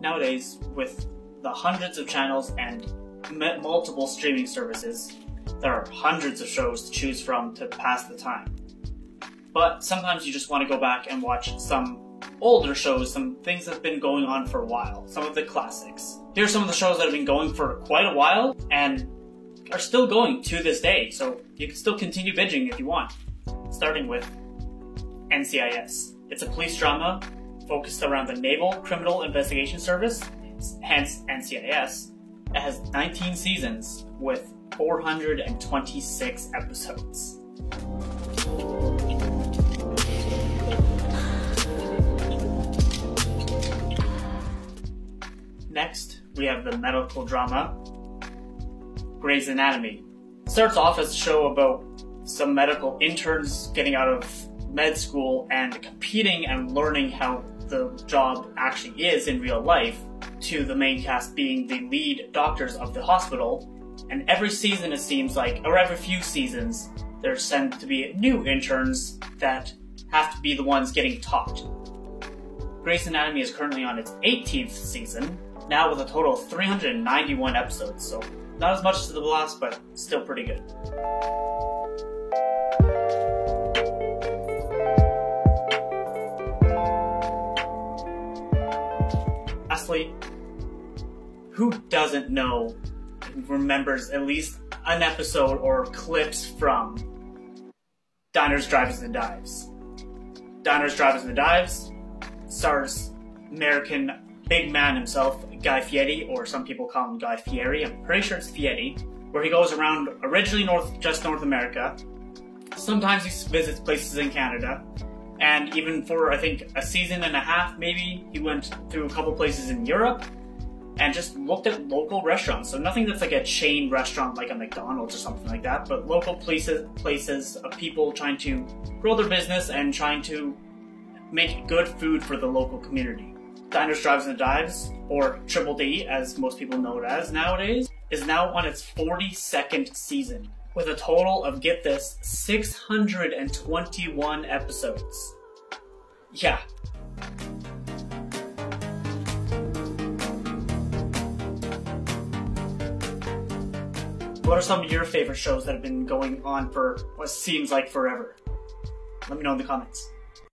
nowadays with the hundreds of channels and multiple streaming services, there are hundreds of shows to choose from to pass the time. But sometimes you just want to go back and watch some older shows, some things that have been going on for a while, some of the classics. Here's some of the shows that have been going for quite a while and are still going to this day, so you can still continue binging if you want. Starting with NCIS. It's a police drama focused around the Naval Criminal Investigation Service, hence NCIS. It has 19 seasons with 426 episodes. Next, we have the medical drama Grey's Anatomy. It starts off as a show about some medical interns getting out of med school and competing and learning how the job actually is in real life, to the main cast being the lead doctors of the hospital. And every season, it seems like, or every few seasons, there's sent to be new interns that have to be the ones getting taught. Grey's Anatomy is currently on its 18th season, now with a total of 391 episodes, so not as much as the last, but still pretty good. Lastly, who doesn't know remembers at least an episode or clips from Diners, Drives, and Dives? Diners, Drives, and Dives stars American big man himself, Guy Fieri, or some people call him Guy Fieri. I'm pretty sure it's Fieri, where he goes around originally North, just North America. Sometimes he visits places in Canada, and even for I think a season and a half, maybe he went through a couple places in Europe and just looked at local restaurants. So nothing that's like a chain restaurant like a McDonald's or something like that, but local places places of people trying to grow their business and trying to make good food for the local community. Diners, Drives, and Dives, or Triple D as most people know it as nowadays, is now on its 42nd season with a total of, get this, 621 episodes. Yeah. What are some of your favorite shows that have been going on for what seems like forever? Let me know in the comments.